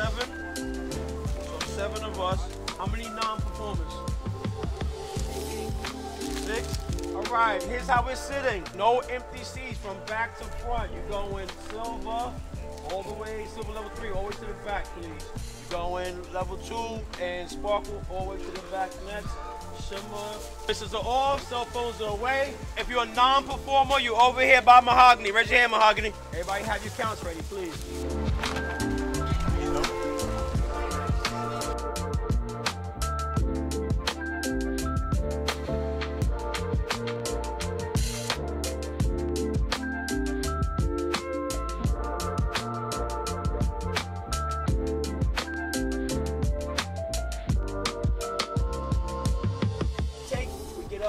seven. So seven of us. How many non-performers? Six. All right, here's how we're sitting. No empty seats from back to front. You're going silver all the way, silver level three, way to the back, please. You're going level two and sparkle all the way to the back next. Shimmer. This are off, cell phones are away. If you're a non-performer, you're over here by Mahogany. Raise your hand, Mahogany. Everybody have your counts ready, please.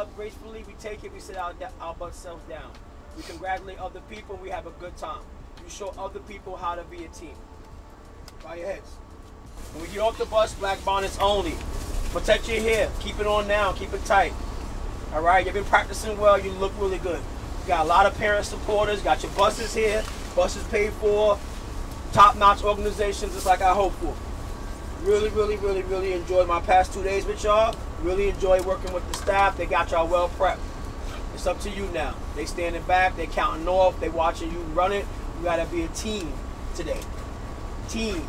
Up gracefully, we take it, we sit our, our butt selves down. We congratulate other people, we have a good time. You show other people how to be a team. Bow your heads. When we get off the bus, black bonnets only. Protect your hair. Keep it on now. Keep it tight. All right. You've been practicing well. You look really good. You got a lot of parent supporters. Got your buses here. Buses paid for. Top-notch organizations, just like I hoped for. Really, really, really, really enjoyed my past two days with y'all. Really enjoy working with the staff. They got y'all well prepped. It's up to you now. They standing back. They counting off. They watching you run it. You got to be a team today. Team.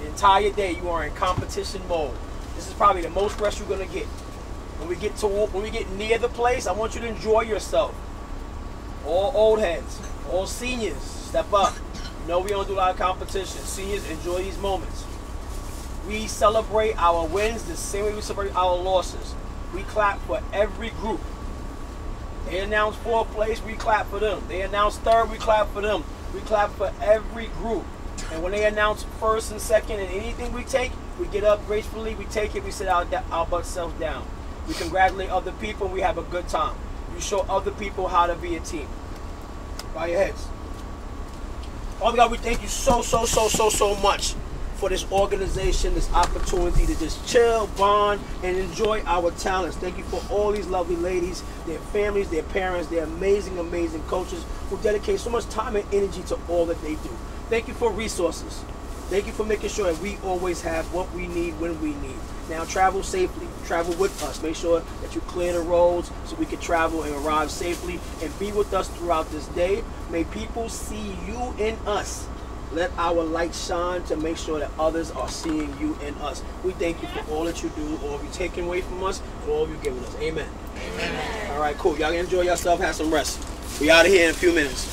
The entire day you are in competition mode. This is probably the most rest you're gonna get. When we get to when we get near the place, I want you to enjoy yourself. All old heads, all seniors, step up. You know we don't do a lot of competition. Seniors, enjoy these moments. We celebrate our wins the same way we celebrate our losses. We clap for every group. They announce fourth place, we clap for them. They announce third, we clap for them. We clap for every group. And when they announce first and second and anything we take, we get up gracefully, we take it, we sit our, our butt selves down. We congratulate other people, we have a good time. You show other people how to be a team. Bow your heads. Father God, we thank you so, so, so, so, so much for this organization, this opportunity to just chill, bond, and enjoy our talents. Thank you for all these lovely ladies, their families, their parents, their amazing, amazing coaches who dedicate so much time and energy to all that they do. Thank you for resources. Thank you for making sure that we always have what we need when we need. Now travel safely. Travel with us. Make sure that you clear the roads so we can travel and arrive safely and be with us throughout this day. May people see you in us. Let our light shine to make sure that others are seeing you in us. We thank you for all that you do, all you taken away from us, and all you've given us. Amen. Amen. All right, cool. Y'all enjoy yourself. Have some rest. We out of here in a few minutes.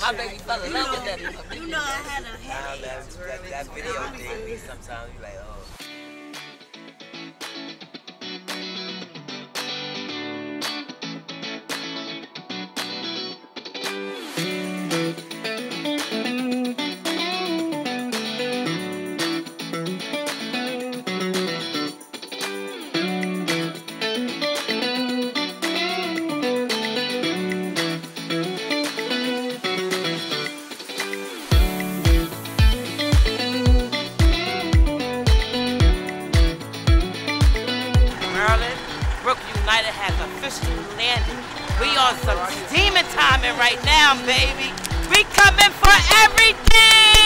My baby fell in love with that. You know I had a Now headache. that, that, that video thing, sometimes you like, oh. We on some steaming timing right now, baby. We coming for everything.